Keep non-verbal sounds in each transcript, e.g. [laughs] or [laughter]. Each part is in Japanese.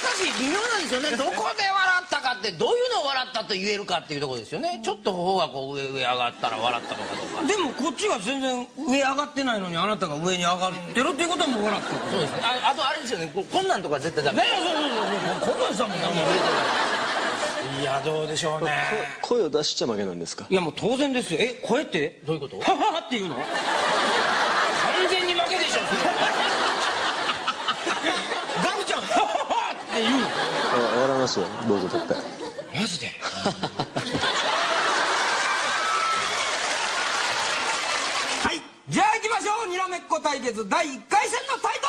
かし微妙なんですよね。どこで笑ったかってどういうのを笑ったと言えるかっていうところですよね。ちょっと頬がこう上上上がったら笑ったのかどうか。でもこっちは全然上上がってないのにあなたが上に上がってるっていうことはもう笑ったそうですね。ああとあれですよね。ここんなんとか絶対ダメ。ねそうそうそうそう。こんなんしたもんなもうい。やどうでしょうね。声を出しちゃ負けなんですか？いやもう当然ですよ。え声って？どういうこと？はははっていうの？完全に負けでしょガムちゃんはははって言うのあ笑いますよどうぞ絶対マジで？はい。じゃあ行きましょう。にらめっこ対決第1回戦のタイト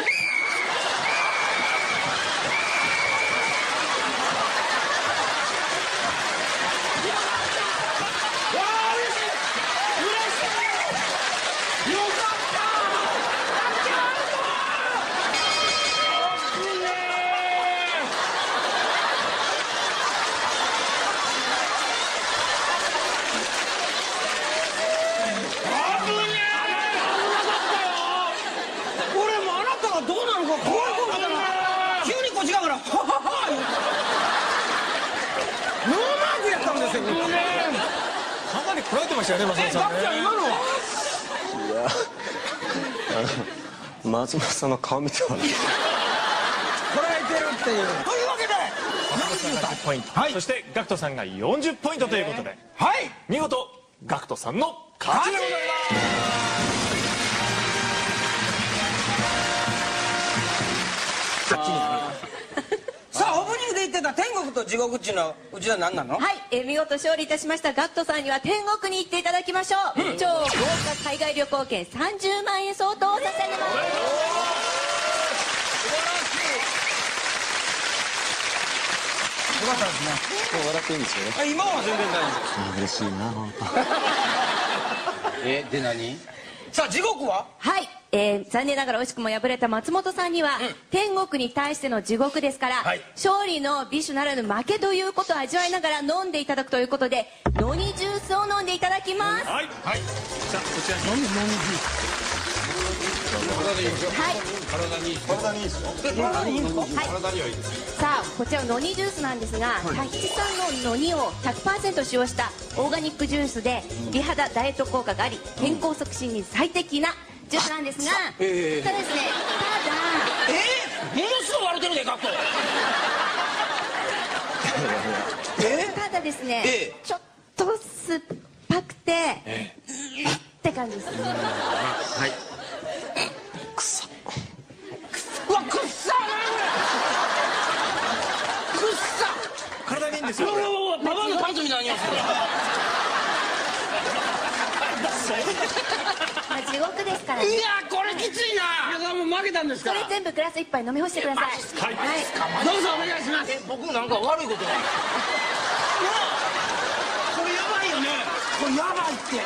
かなりこらえてましたよね松本さんね。いやあの松本さんの顔見て笑こらえてるっていう。というわけで10ポイント、はい。そしてガクトさんが40ポイントということで。はい。見事ガクトさんの勝ちでございます国と地獄っていうのはうちは何なの？はい、えー見事勝利いたしました。ガットさんには天国に行っていただきましょう、超豪華海外旅行券30万円相当を差し上げます。よかったですねもう笑っていいんですよね。あ今は全然大丈嬉しいな本 [laughs] [laughs] えで何？夫さあ地獄は？はい、えー残念ながら惜しくも敗れた松本さんには、天国に対しての地獄ですから、はい。勝利の美酒ならぬ負けということを味わいながら飲んでいただくということでノニジュースを飲んでいただきます、はい、はい、じゃあこちらに。はい。さあこちらノニジュースなんですがタヒチ産のノニを100%使用したオーガニックジュースで美肌ダイエット効果があり健康促進に最適ななんですが、ただですねただえー、ものすごい割れてるでガクトただですね、ええちょっと酸っぱくて、って感じです。はいうわくっさくっさ体にいいんですよこれうわうわうわババアのパンツみたいな匂いするまあ地獄ですからいねやこれきついな。皆さんも負けたんですから。それ全部グラス一杯飲み干してください。はいはい。どうぞお願いします。え僕なんか悪いことはこれやばいよね。これやばいって。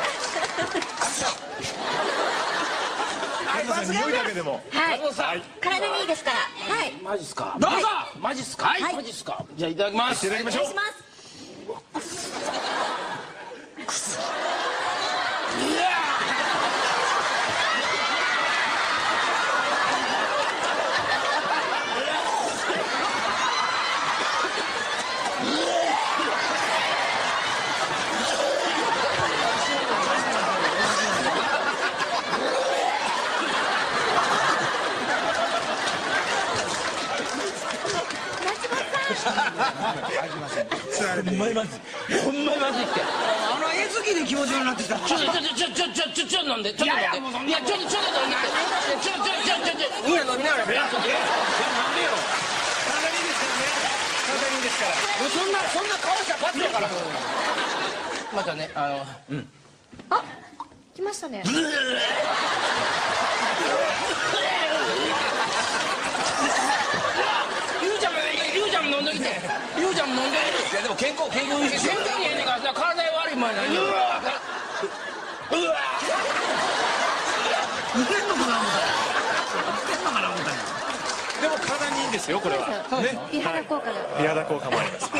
はいガクトさん匂いだけでも。はい。はい。体にいいですから。はい。マジっすか？どうぞ。マジっすか？はい。マジっすか？じゃあいただきます。いただきましょうほんまにマジほんまにマジってあの絵好きで気持ちよくなってきたちょちょちょちょちょちょちょなんでちょっと待っていやちょっとちょっと待ってちょちょちょちょちょいいや飲みながらいやなんでよ体にいいですからね体にいいですからそんなそんな顔したら罰やからまたね。あのあ来ましたねゆうちゃんも飲んできていやでも健康健康に健康にええねんから体悪いもんやないうわうわ売れんのかな思ったら売れんのかな思ったでも体にいいんですよこれはね美肌効果が美肌効果もあります